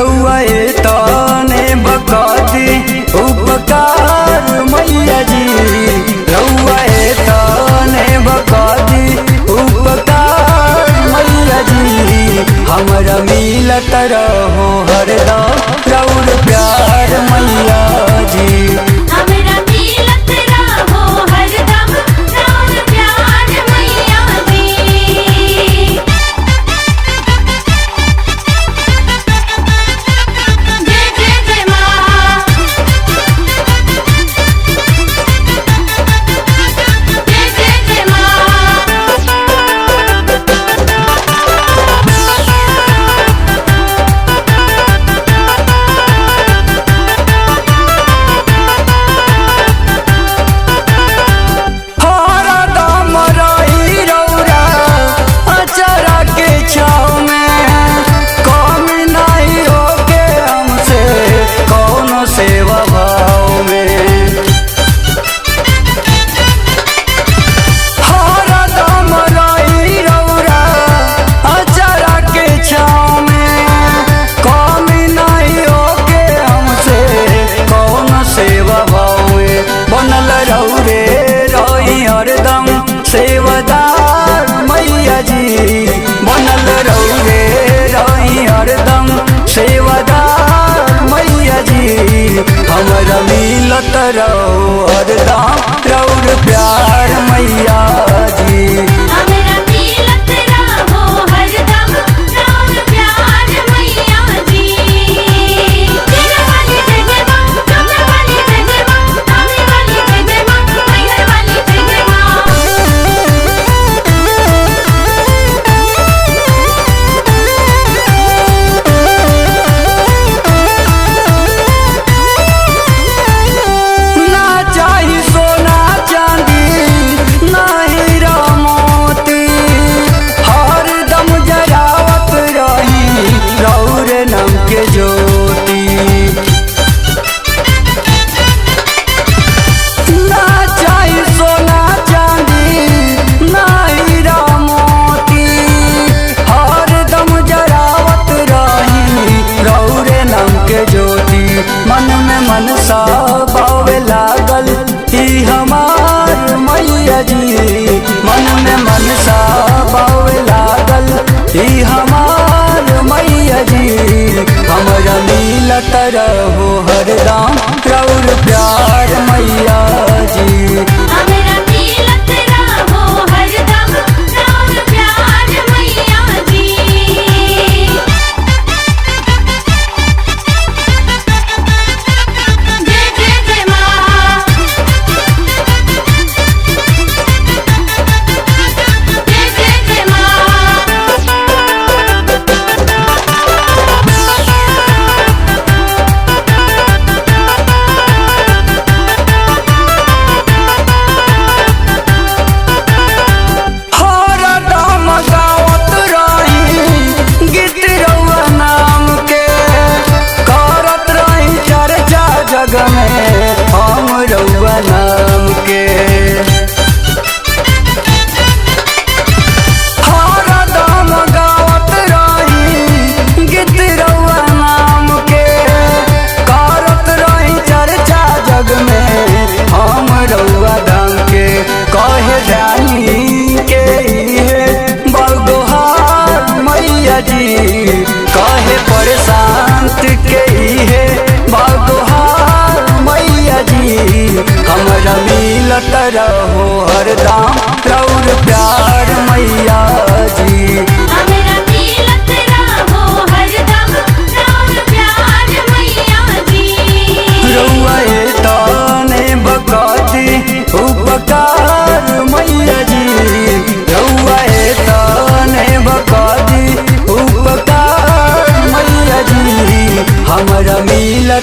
रउआ तने बकती उपकार मैया जी। रउआ तने बकती उपकार मैया जी। हमरा मिलत रहो। रहो और दाम रौर प्यार मैया। के ज्योति, मन में मनसा भावे लागल। ही हमार मैया जी, मन में मनसा भावे लागल। ही हम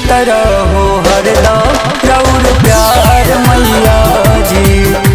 रहो हरदा रौर प्यार मैया जी।